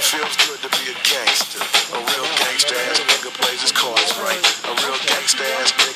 it feels good to be a gangster. A real gangster ass nigga plays his cards right. A real gangster ass nigga.